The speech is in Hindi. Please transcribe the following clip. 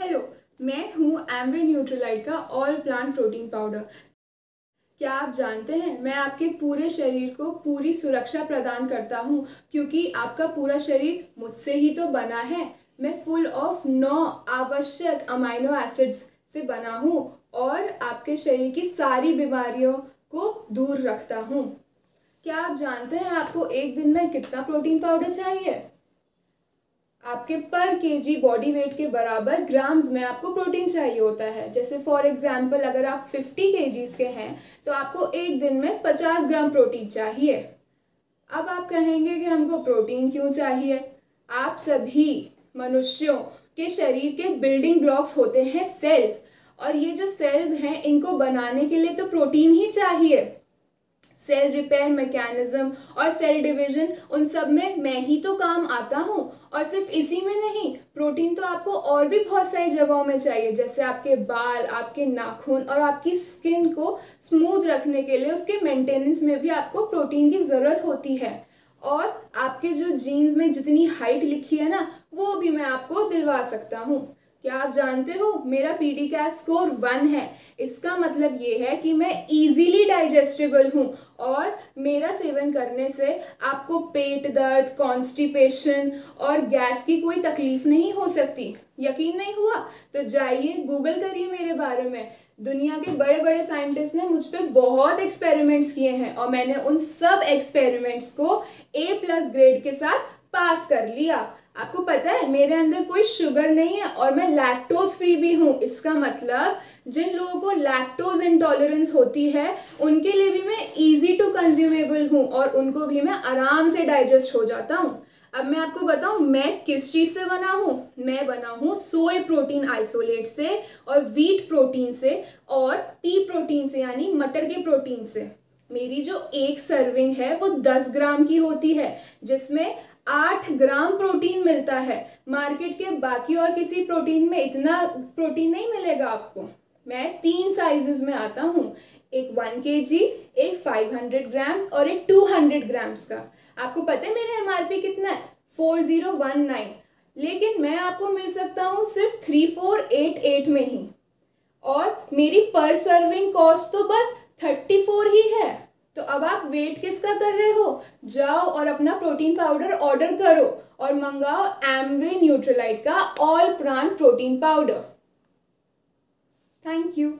हेलो, मैं हूँ एमवे न्यूट्रलाइट का ऑल प्लांट प्रोटीन पाउडर क्या आप जानते हैं, मैं आपके पूरे शरीर को पूरी सुरक्षा प्रदान करता हूँ, क्योंकि आपका पूरा शरीर मुझसे ही तो बना है। मैं फुल ऑफ़ नौ आवश्यक अमाइनो एसिड्स से बना हूँ और आपके शरीर की सारी बीमारियों को दूर रखता हूँ। क्या आप जानते हैं, आपको एक दिन में कितना प्रोटीन पाउडर चाहिए? आपके पर केजी बॉडी वेट के बराबर ग्राम्स में आपको प्रोटीन चाहिए होता है। जैसे फॉर एग्जांपल अगर आप 50 केजीज के हैं तो आपको एक दिन में 50 ग्राम प्रोटीन चाहिए। अब आप कहेंगे कि हमको प्रोटीन क्यों चाहिए? आप सभी मनुष्यों के शरीर के बिल्डिंग ब्लॉक्स होते हैं सेल्स और ये जो सेल्स हैं, इनको बनाने के लिए तो प्रोटीन ही चाहिए। सेल रिपेयर मैकेनिज्म और सेल डिवीज़न, उन सब में मैं ही तो काम आता हूँ। और सिर्फ़ इसी में नहीं, प्रोटीन तो आपको और भी बहुत सारी जगहों में चाहिए, जैसे आपके बाल, आपके नाखून और आपकी स्किन को स्मूथ रखने के लिए उसके मेंटेनेंस में भी आपको प्रोटीन की ज़रूरत होती है। और आपके जो जीन्स में जितनी हाइट लिखी है ना, वो भी मैं आपको दिलवा सकता हूँ। क्या आप जानते हो? मेरा P D CAS score one है। इसका मतलब ये है कि मैं इजीली डाइजेस्टेबल हूँ और मेरा सेवन करने से आपको पेट दर्द कॉन्स्टिपेशन और गैस की कोई तकलीफ़ नहीं हो सकती। यकीन नहीं हुआ? तो जाइए गूगल करिए मेरे बारे में। दुनिया के बड़े बड़े साइंटिस्ट ने मुझ पर बहुत एक्सपेरिमेंट्स किए हैं और मैंने उन सब एक्सपेरिमेंट्स को ए प्लस ग्रेड के साथ पास कर लिया। आपको पता है, मेरे अंदर कोई शुगर नहीं है और मैं लैक्टोज फ्री भी हूँ। इसका मतलब जिन लोगों को लैक्टोज इंटॉलरेंस होती है, उनके लिए भी मैं इजी टू कंज्यूमेबल हूँ और उनको भी मैं आराम से डाइजेस्ट हो जाता हूँ। अब मैं आपको बताऊँ, मैं किस चीज़ से बना हूँ? मैं बना हूँ सोए प्रोटीन आइसोलेट से और वीट प्रोटीन से और पी प्रोटीन से, यानी मटर के प्रोटीन से। मेरी जो एक सर्विंग है, वो दस ग्राम की होती है, जिसमें आठ ग्राम प्रोटीन मिलता है। मार्केट के बाकी और किसी प्रोटीन में इतना प्रोटीन नहीं मिलेगा आपको। मैं तीन साइजेस में आता हूँ। एक वन के जी एक फाइव हंड्रेड ग्राम्स और एक टू हंड्रेड ग्राम्स का। आपको पता है मेरा एम आर पी कितना है? फोर ज़ीरो वन नाइन लेकिन मैं आपको मिल सकता हूँ सिर्फ़ थ्री फोर एट एट में ही। और मेरी पर सर्विंग कॉस्ट तो बस थर्टी फोर ही है। तो अब आप वेट किसका कर रहे हो? जाओ और अपना प्रोटीन पाउडर ऑर्डर करो और मंगाओ एमवे न्यूट्रलाइट का all plant protein powder thank you